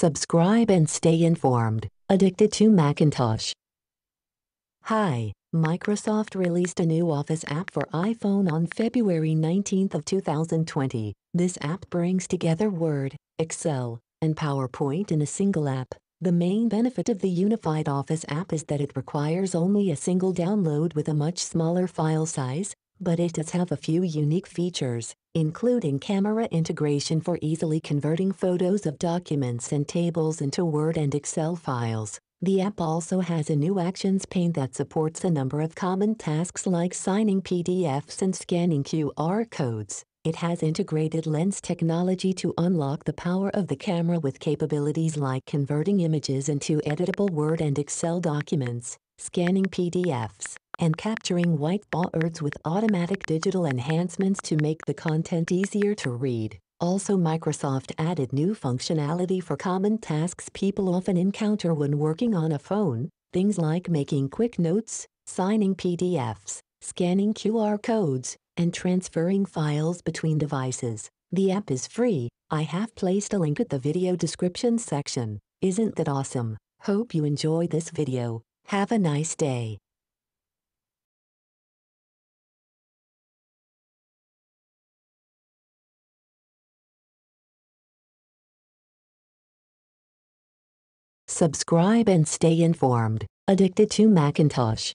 Subscribe and stay informed. Addicted to Macintosh. Hi, Microsoft released a new Office app for iPhone on February 19th of 2020. This app brings together Word, Excel, and PowerPoint in a single app. The main benefit of the unified Office app is that it requires only a single download with a much smaller file size, but it does have a few unique features, including camera integration for easily converting photos of documents and tables into Word and Excel files. The app also has a new Actions pane that supports a number of common tasks like signing PDFs and scanning QR codes. It has integrated lens technology to unlock the power of the camera with capabilities like converting images into editable Word and Excel documents, scanning PDFs, and capturing white whiteboards with automatic digital enhancements to make the content easier to read. Also, Microsoft added new functionality for common tasks people often encounter when working on a phone, things like making quick notes, signing PDFs, scanning QR codes, and transferring files between devices. The app is free. I have placed a link at the video description section. Isn't that awesome? Hope you enjoy this video. Have a nice day. Subscribe and stay informed. Addicted to Macintosh.